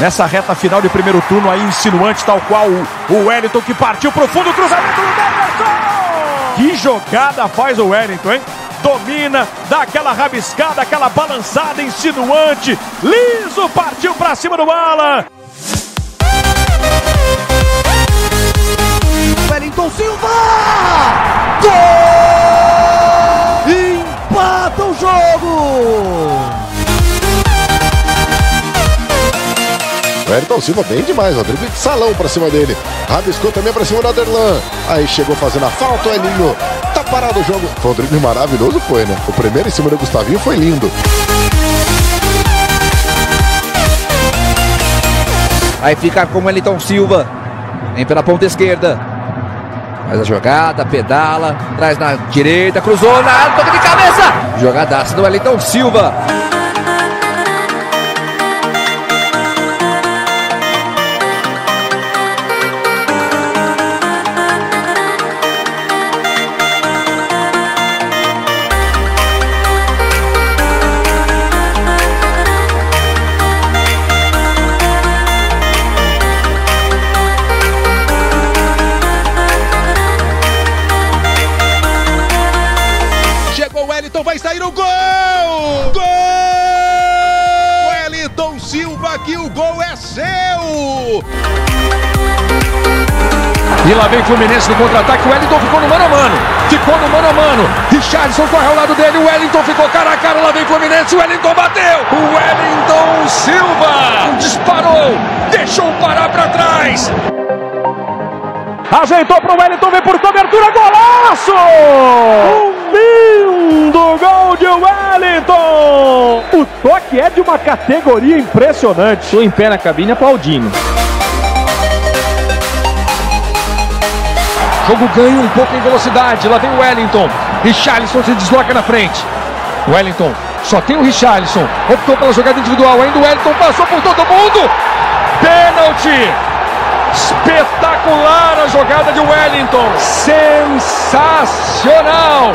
nessa reta final de primeiro turno aí, insinuante, tal qual o, Wellington que partiu pro fundo, cruzamento do Deverson! Que jogada faz o Wellington, hein? Domina, dá aquela rabiscada, aquela balançada insinuante, liso, partiu pra cima do bala! Wellington Silva bem demais, ó. Drible de salão pra cima dele. Rabiscou também pra cima do Aderlan. Aí chegou fazendo a falta, o Elinho. Tá parado o jogo. Foi um drible maravilhoso, foi, né? O primeiro em cima do Gustavinho foi lindo. Aí fica com o Wellington Silva. Vem pela ponta esquerda. Faz a jogada, pedala, traz na direita, cruzou na área, de cabeça. Jogadaça do Wellington Silva. Silva, que o gol é seu! E lá vem o Fluminense no contra-ataque. O Wellington ficou no mano a mano. Ficou no mano a mano. Richardson corre ao lado dele. O Wellington ficou cara a cara. Lá vem o Fluminense. O Wellington bateu. O Wellington Silva disparou. Deixou parar para trás. Ajeitou para o Wellington. Vem por cobertura. Golaço! O toque é de uma categoria impressionante. Estou em pé na cabine aplaudindo. Jogo ganha um pouco em velocidade. Lá vem o Wellington. Richarlison se desloca na frente. Wellington só tem o Richarlison. Optou pela jogada individual. Ainda o Wellington passou por todo mundo. Pênalti. Espetacular a jogada de Wellington. Sensacional.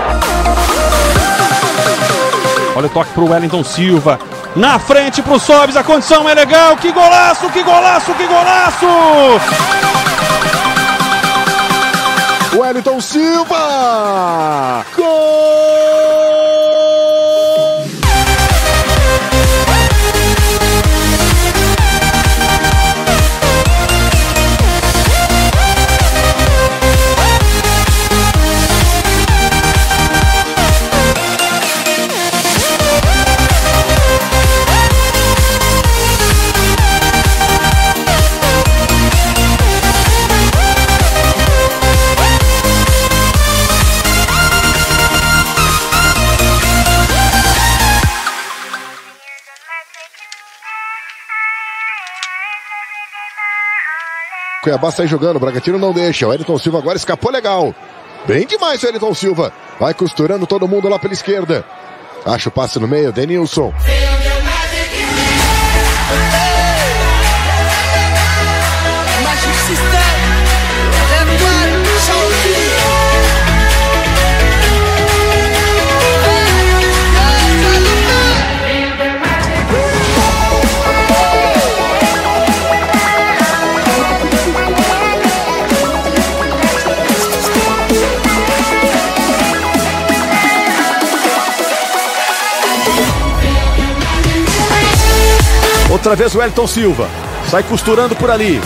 Olha o toque pro Wellington Silva. Na frente pro Sobis. A condição é legal. Que golaço, que golaço, que golaço. Wellington Silva! Gol! Cuiabá sai jogando, o Bragantino não deixa. O Elton Silva agora escapou legal. Bem demais o Elton Silva. Vai costurando todo mundo lá pela esquerda. Acha o passe no meio, Denilson. Outra vez o Elton Silva. Sai costurando por ali.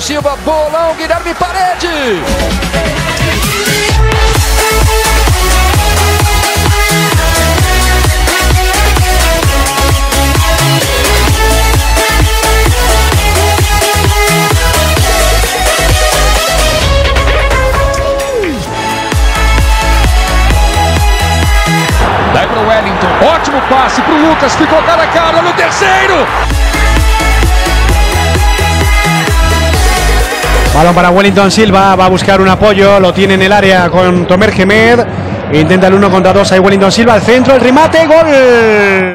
Silva, bolão, Guilherme Parede. Pro Wellington. Ótimo passe pro Lucas. Ficou cara a cara no terceiro. Balón para Wellington Silva, va a buscar un apoyo, lo tiene en el área con Tomer Gemed. Intenta el uno contra dos, ahí Wellington Silva, al centro, el remate, gol.